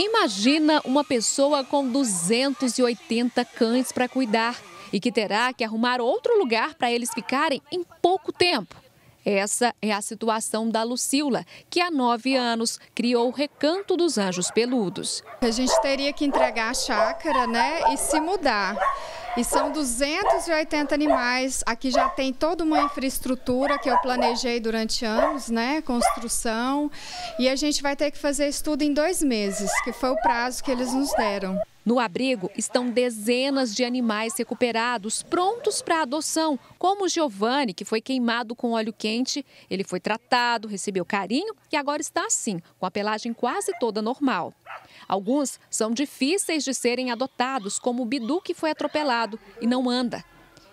Imagina uma pessoa com 280 cães para cuidar e que terá que arrumar outro lugar para eles ficarem em pouco tempo. Essa é a situação da Lucila, que há nove anos criou o Recanto dos Anjos Peludos. A gente teria que entregar a chácara né, e se mudar. E são 280 animais. Aqui já tem toda uma infraestrutura que eu planejei durante anos, né? Construção. E a gente vai ter que fazer isso tudo em dois meses, que foi o prazo que eles nos deram. No abrigo estão dezenas de animais recuperados, prontos para adoção, como o Giovanni, que foi queimado com óleo quente. Ele foi tratado, recebeu carinho e agora está assim, com a pelagem quase toda normal. Alguns são difíceis de serem adotados, como o Bidu, que foi atropelado e não anda.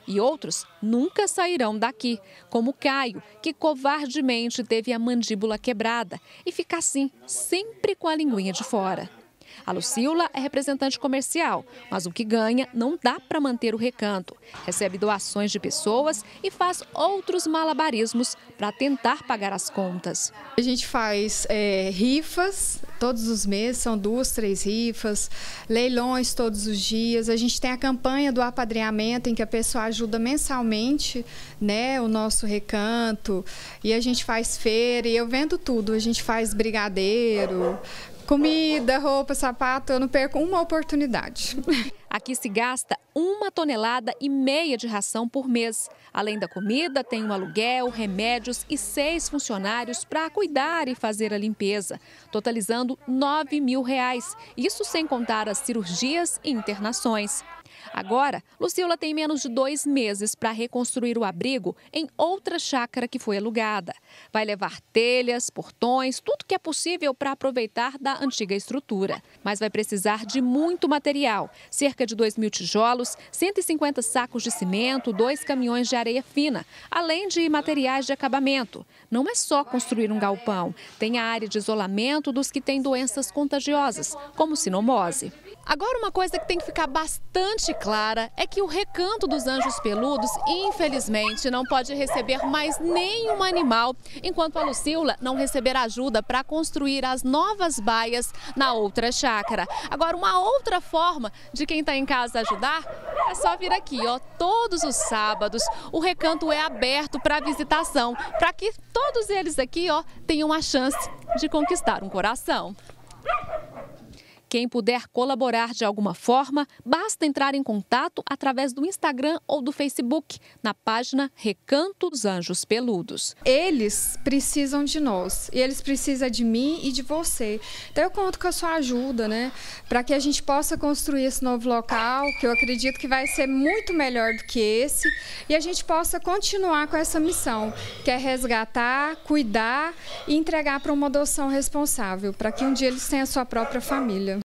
E outros nunca sairão daqui, como Caio, que covardemente teve a mandíbula quebrada e fica assim, sempre com a linguinha de fora. A Lucila é representante comercial, mas o que ganha não dá para manter o recanto. Recebe doações de pessoas e faz outros malabarismos para tentar pagar as contas. A gente faz é, rifas todos os meses, são duas, três rifas, leilões todos os dias. A gente tem a campanha do apadrinhamento, em que a pessoa ajuda mensalmente né, o nosso recanto. E a gente faz feira e eu vendo tudo. A gente faz brigadeiro, Comida, roupa, sapato, eu não perco uma oportunidade. Aqui se gasta uma tonelada e meia de ração por mês. Além da comida, tem um aluguel, remédios e seis funcionários para cuidar e fazer a limpeza, totalizando 9 mil reais. Isso sem contar as cirurgias e internações. Agora, Lucila tem menos de dois meses para reconstruir o abrigo em outra chácara que foi alugada. Vai levar telhas, portões, tudo que é possível para aproveitar da antiga estrutura. Mas vai precisar de muito material: cerca de 2 mil tijolos, 150 sacos de cimento, dois caminhões de areia fina, além de materiais de acabamento. Não é só construir um galpão, tem a área de isolamento dos que têm doenças contagiosas, como sinomose. Agora, uma coisa que tem que ficar bastante clara é que o recanto dos anjos peludos, infelizmente, não pode receber mais nenhum animal, enquanto a Lucila não receber ajuda para construir as novas baias na outra chácara. Agora, uma outra forma de quem está em casa ajudar é só vir aqui, ó. Todos os sábados o recanto é aberto para visitação, para que todos eles aqui, ó, tenham a chance de conquistar um coração. Quem puder colaborar de alguma forma, basta entrar em contato através do Instagram ou do Facebook, na página Recanto dos Anjos Peludos. Eles precisam de nós, e eles precisam de mim e de você. Então eu conto com a sua ajuda, né? Para que a gente possa construir esse novo local, que eu acredito que vai ser muito melhor do que esse, e a gente possa continuar com essa missão, que é resgatar, cuidar e entregar para uma adoção responsável, para que um dia eles tenham a sua própria família.